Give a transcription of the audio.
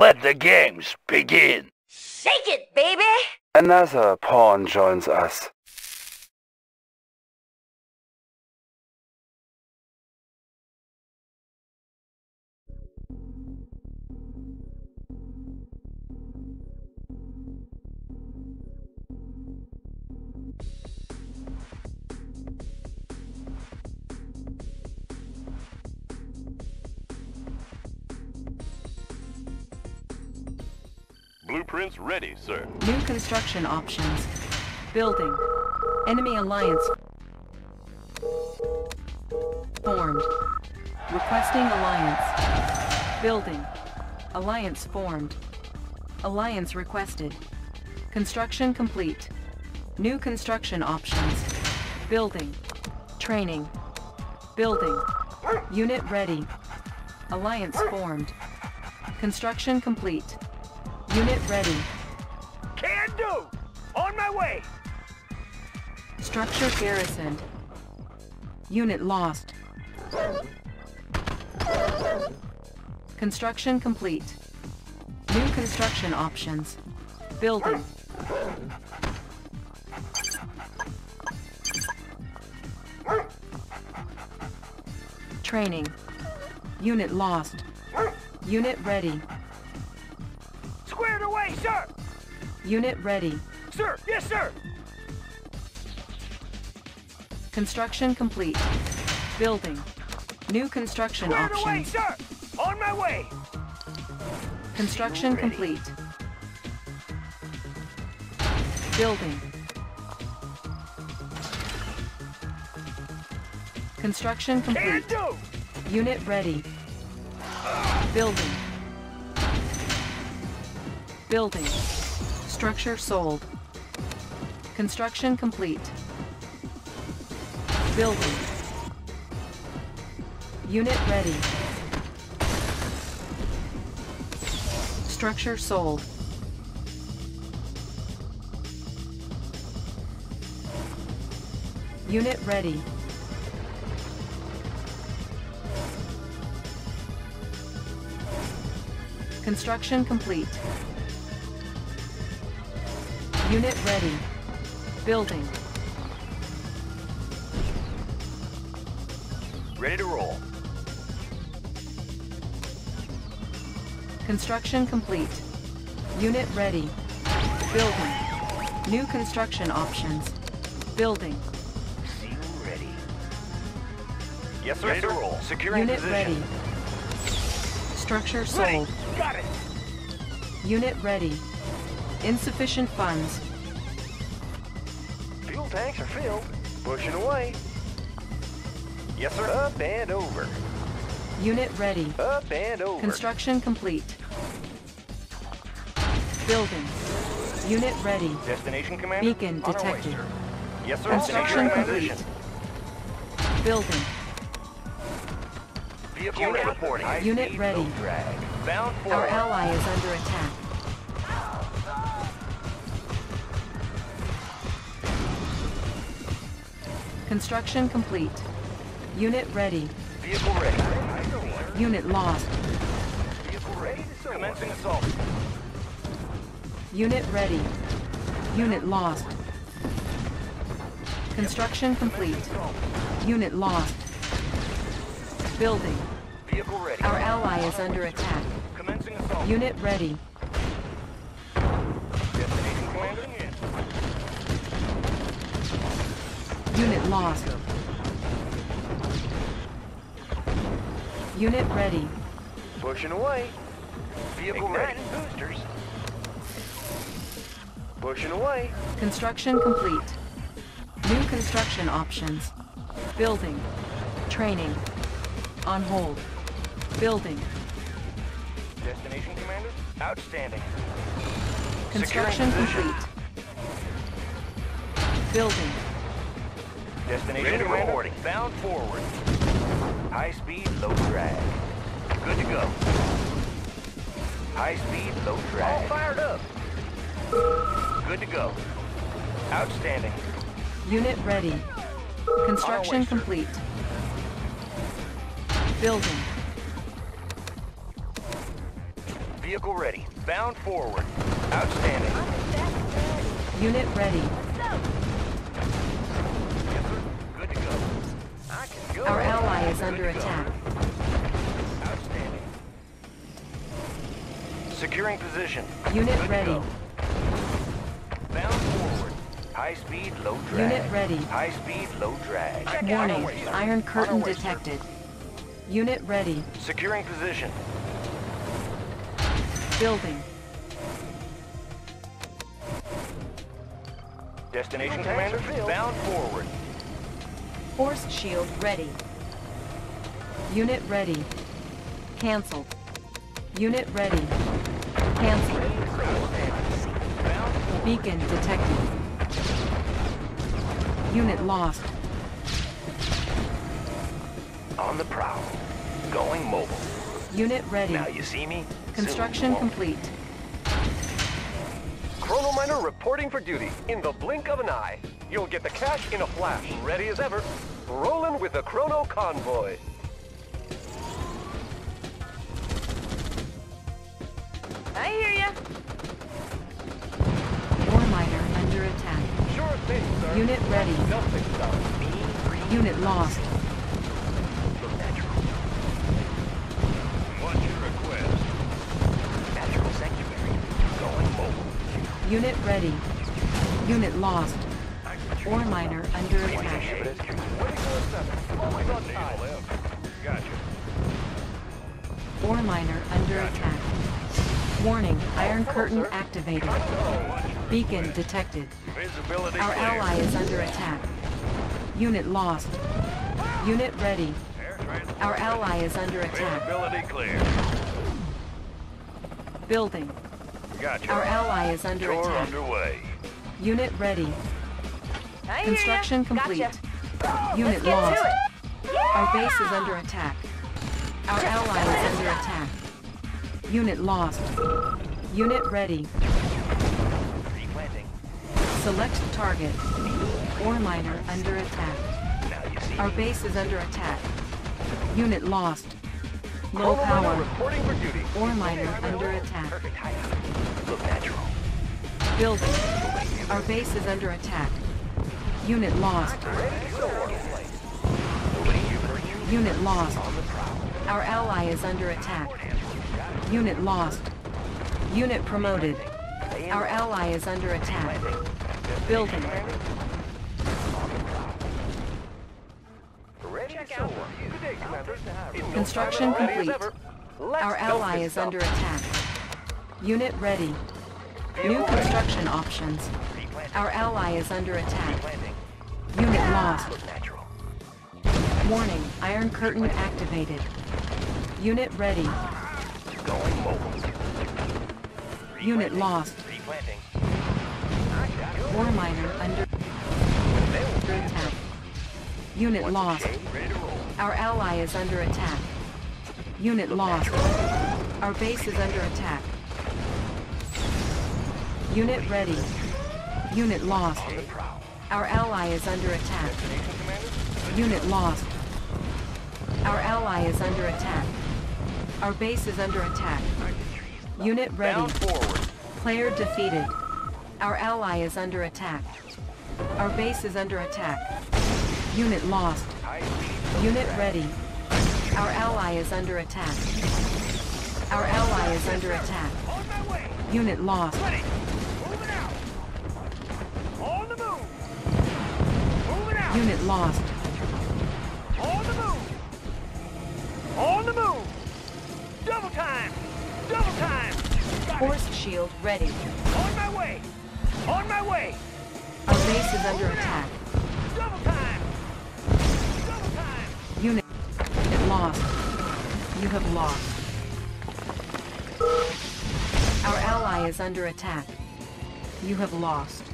Let the games begin. Shake it, baby! Another pawn joins us. Blueprints ready, sir. New construction options. Building. Enemy alliance formed. Requesting alliance. Building. Alliance formed. Alliance requested. Construction complete. New construction options. Building. Training. Building. Unit ready. Alliance formed. Construction complete. Unit ready. Can do! On my way! Structure garrisoned. Unit lost. Construction complete. New construction options. Building. Training. Unit lost. Unit ready. Sir! Unit ready. Sir, yes, sir! Construction complete. Building. New construction away, options. sir! On my way! Construction complete. Building. Construction complete. Unit ready. Building. Building. Structure sold. Construction complete. Building. Unit ready. Structure sold. Unit ready. Construction complete. Unit ready. Building. Ready to roll. Construction complete. Unit ready. Building. New construction options. Building. See you ready. Yes, sir. Ready to roll. Securing Unit position. ready. Structure Ready. sold. Got it! Unit ready. Insufficient funds. Fuel tanks are filled. Pushing away. Yes, sir. Up and over. Unit ready. Up and over. Construction complete. Building. Unit ready. Destination commander. Beacon On way, detected. sir. Yes, sir. Construction complete. position. Building. Vehicle Unit ready. reporting. Unit ready. Bound Our ally is under attack. Construction complete. Unit ready. Vehicle ready. Unit lost. Vehicle ready. Commencing assault. Unit ready. Unit lost. Construction complete. Unit lost. Building. Vehicle ready. Our ally is under attack. Commencing assault. Unit ready. Unit lost. Unit ready. Pushing away. Vehicle ready. boosters. Pushing away. Construction complete. New construction options. Building. Training. On hold. Building. Destination commander. Outstanding. Construction complete. Building. Destination Ready to commander. reporting. Bound forward. High speed, low drag. Good to go. High speed, low drag. All fired up. Good to go. Outstanding. Unit ready. Construction way, complete. Building. Vehicle ready. Bound forward. Outstanding. Unit ready. Yes, sir. Good to go. I can go. Our ally is under attack. Outstanding. Securing position. Unit Good ready. Bound forward. High speed, low drag. Unit ready. High speed, low drag. Warning, Iron Curtain detected. Unit ready. Securing position. Building. Destination commander. Bound forward. Force shield ready. Unit ready. Cancelled. Unit ready. Forward. Beacon detected. Unit lost. On the prowl. Going mobile. Unit ready. Now you see me? Construction Soon you won't. complete. Chrono Miner reporting for duty in the blink of an eye. You'll get the cash in a flash, ready as ever. Rolling with the Chrono Convoy. I hear ya. Ore miner under attack. Sure thing, sir. Unit ready. Nothing stops me. Unit lost. What's your request? Natural sanctuary. Going mobile. Unit ready. Unit lost. Ore miner under attack. Ore miner under attack. Warning, Iron Curtain activated. Beacon detected. Our ally is under attack. Unit lost. Unit ready. Our ally is under attack. Building. Gotcha. Our ally is under attack. underway. Unit ready. I Construction complete. Gotcha. Unit Let's lost. to it. Our base is under attack. Our ally is under attack. Unit lost. Unit ready. Replanting. Select target. Ore miner under attack. Now you see Our base is under attack. Unit lost. Low power. reporting for duty. Ore miner under attack. Perfect hideout. Look natural. Building. Our base is under attack. Unit lost. Unit lost. Our ally is under attack. Unit lost. Unit promoted. Our ally is under attack. Building. Construction complete. Our ally is under attack. Unit ready. New construction options. Our ally is under attack. Unit lost. Warning, Iron Curtain activated. Unit ready. Going mobile. Unit lost. Ore miner under attack. Unit lost. Ready to roll. Our ally is under attack. Unit lost. Our base is under attack. Unit ready. Unit lost. Our ally is under attack. Unit lost. Our ally is under attack. Our base is under attack. Unit ready. Player defeated. Our ally is under attack. Our base is under attack. Unit lost. Unit ready. Our ally is under attack. Our ally is under attack. On my way. Unit lost. Unit lost. On the move. On the move. Double time. Double time. Got it. Force shield ready. On my way. On my way. Our base is under attack. Double time. Double time. Unit lost. You have lost. Our ally is under attack. You have lost.